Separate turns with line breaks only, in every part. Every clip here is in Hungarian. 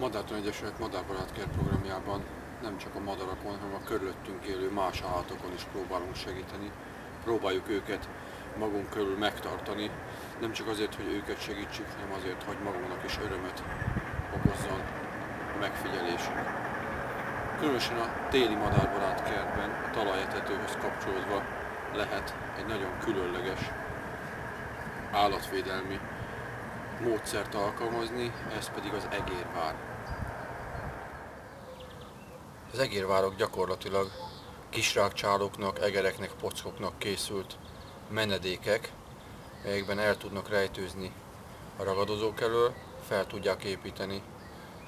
Madártan Egyesület Madárbarátkert programjában nem csak a madarakon, hanem a körülöttünk élő más állatokon is próbálunk segíteni. Próbáljuk őket magunk körül megtartani, nem csak azért, hogy őket segítsük, hanem azért, hogy magunknak is örömet okozzon a megfigyelésünk. Különösen a téli madárbarát kertben a talajetetőhöz kapcsolódva lehet egy nagyon különleges állatvédelmi módszert alkalmazni, ez pedig az egérvár. Az egérvárok gyakorlatilag kisrákcsálóknak, egereknek, pockoknak készült menedékek, melyekben el tudnak rejtőzni a ragadozók elől, fel tudják építeni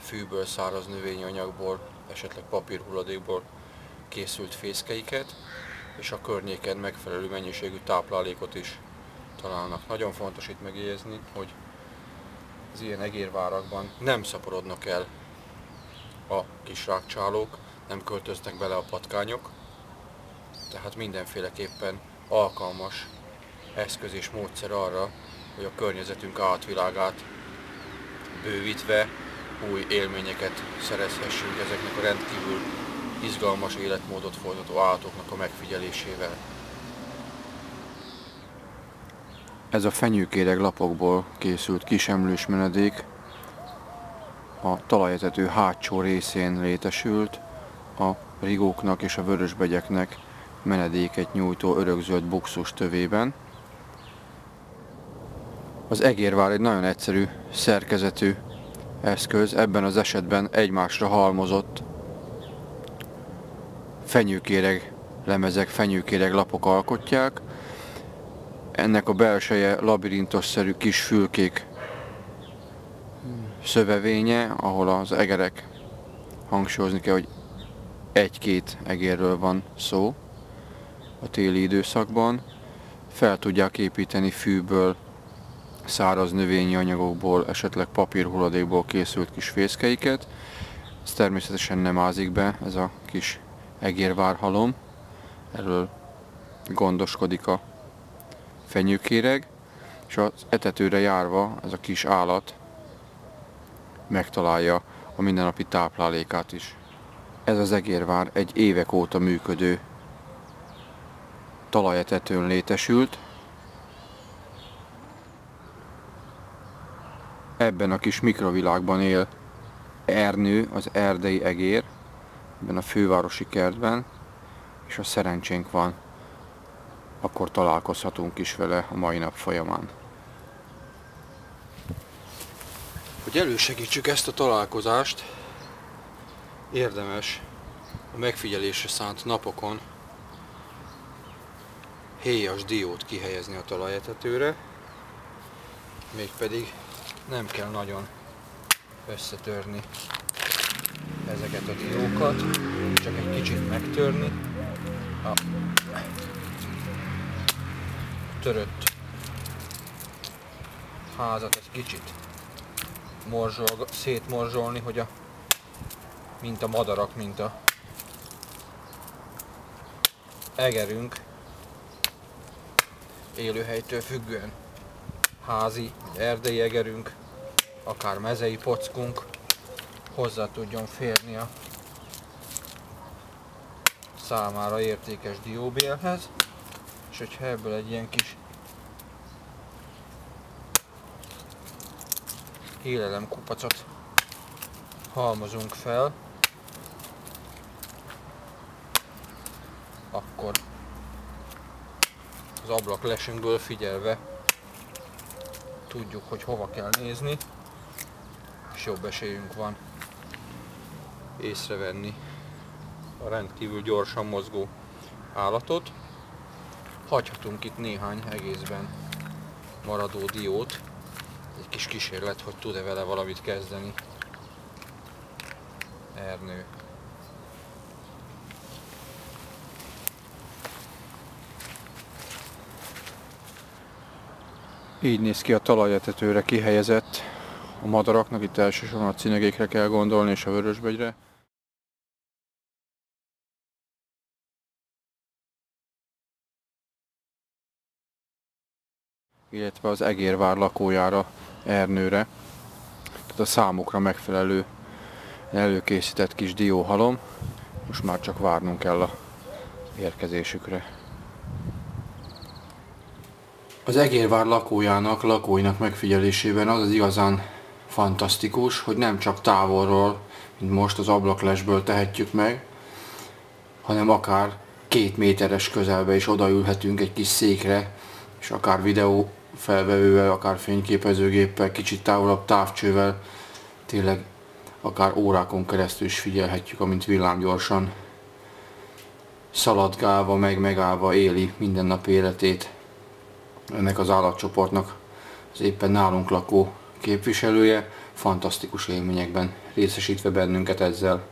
fűből, száraz növényanyagból, esetleg papírhulladékból készült fészkeiket, és a környéken megfelelő mennyiségű táplálékot is találnak. Nagyon fontos itt megjegyezni, hogy az ilyen egérvárakban nem szaporodnak el a kis rákcsálók, nem költöznek bele a patkányok, tehát mindenféleképpen alkalmas eszköz és módszer arra, hogy a környezetünk átvilágát bővítve új élményeket szerezhessünk ezeknek a rendkívül izgalmas életmódot folytató állatoknak a megfigyelésével. Ez a fenyőkéreg lapokból készült kisemlős menedék a talajetető hátsó részén létesült, a rigóknak és a vörösbegyeknek menedéket nyújtó örökzöld buxus tövében. Az egérvár egy nagyon egyszerű szerkezetű eszköz, ebben az esetben egymásra halmozott fenyőkéreg lemezek, fenyőkéreg lapok alkotják, ennek a belseje labirintosszerű kis fülkék szövevénye, ahol az egerek hangsúlyozni kell, hogy egy-két egérről van szó a téli időszakban. Fel tudják építeni fűből, száraz növényi anyagokból, esetleg papírhulladékból készült kis fészkeiket. Ez természetesen nem ázik be, ez a kis egérvárhalom. Erről gondoskodik a fenyőkéreg, és az etetőre járva ez a kis állat megtalálja a mindennapi táplálékát is. Ez az egérvár egy évek óta működő talajetetőn létesült. Ebben a kis mikrovilágban él Ernő, az erdei egér, ebben a fővárosi kertben, és a szerencsénk van, akkor találkozhatunk is vele a mai nap folyamán. Hogy elősegítsük ezt a találkozást, érdemes a megfigyelésre szánt napokon héjas diót kihelyezni a talajetetőre, mégpedig nem kell nagyon összetörni ezeket a diókat, csak egy kicsit megtörni a törött házat egy kicsit morzsol, szétmorzsolni, hogy a, mint a madarak, mint a egerünk élőhelytől függően. Házi, erdei egerünk, akár mezei pockunk hozzá tudjon férni a számára értékes dióbélhez, és hogyha ebből egy ilyen kis élelem kupacot halmozunk fel, akkor az ablak lesünkből figyelve tudjuk, hogy hova kell nézni, és jobb esélyünk van észrevenni a rendkívül gyorsan mozgó állatot. Hagyhatunk itt néhány egészben maradó diót, egy kis kísérlet, hogy tud-e vele valamit kezdeni. Ernő. Így néz ki a talajetetőre kihelyezett a madaraknak, itt elsősorban a cinegékre kell gondolni és a vörösbegyre. illetve az egérvár lakójára, Ernőre, tehát a számukra megfelelő előkészített kis dióhalom. Most már csak várnunk kell a érkezésükre. Az egérvár lakójának, lakóinak megfigyelésében az az igazán fantasztikus, hogy nem csak távolról, mint most az ablaklesből tehetjük meg, hanem akár két méteres közelbe is odaülhetünk egy kis székre, és akár videó felvevővel, akár fényképezőgéppel, kicsit távolabb távcsővel, tényleg akár órákon keresztül is figyelhetjük, amint villámgyorsan szaladgálva, meg megállva éli minden nap életét ennek az állatcsoportnak az éppen nálunk lakó képviselője, fantasztikus élményekben részesítve bennünket ezzel.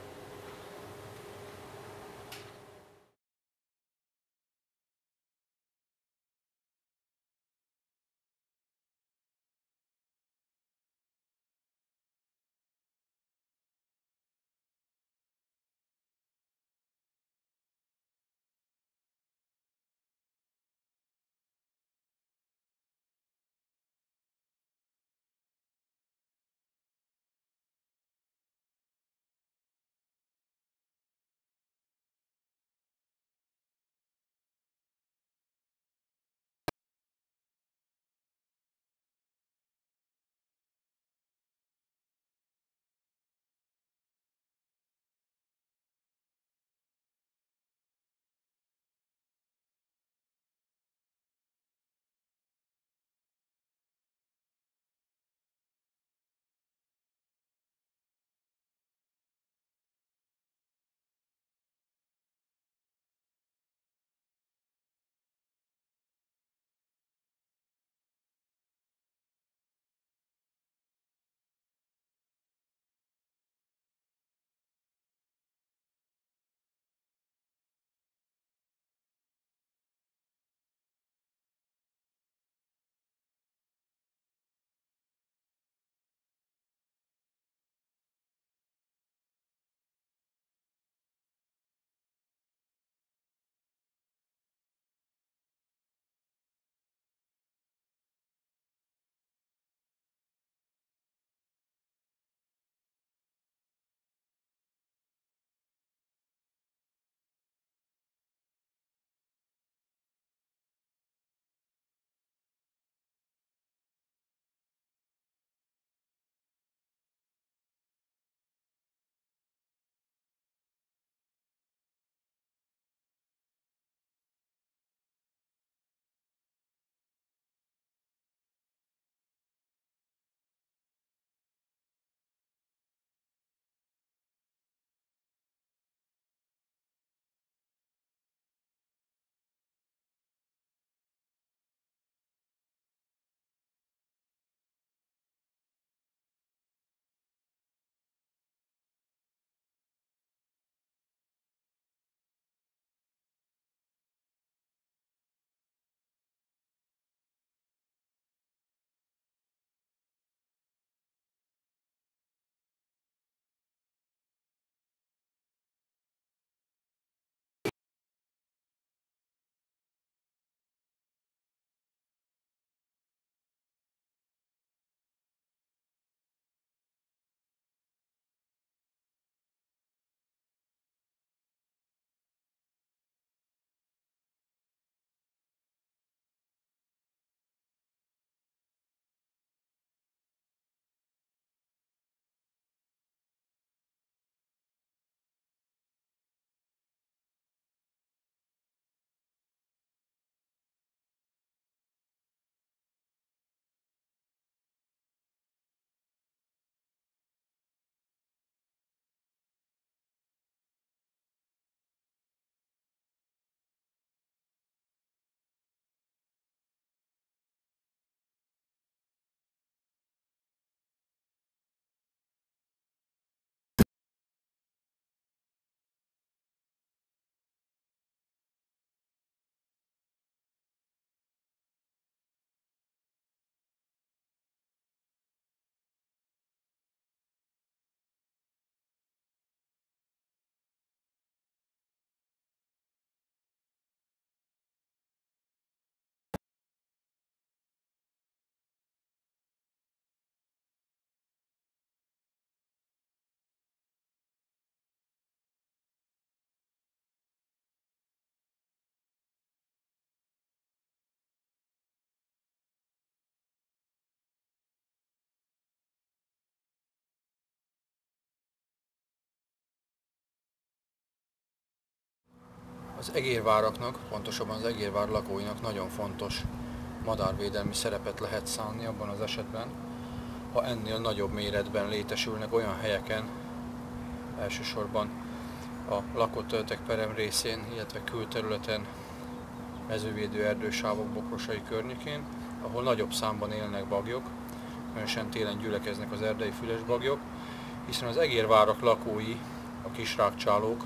Az egérváraknak, pontosabban az egérvár lakóinak nagyon fontos madárvédelmi szerepet lehet szánni abban az esetben, ha ennél nagyobb méretben létesülnek olyan helyeken, elsősorban a lakott töltek perem részén, illetve külterületen, mezővédő erdősávok bokrosai környékén, ahol nagyobb számban élnek bagyok, különösen télen gyülekeznek az erdei füles bagyok, hiszen az egérvárak lakói, a kisrákcsálók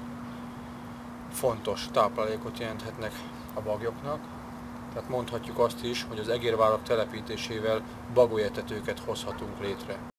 fontos táplálékot jelenthetnek a bagyoknak, tehát mondhatjuk azt is, hogy az egérvárak telepítésével bagolyetetőket hozhatunk létre.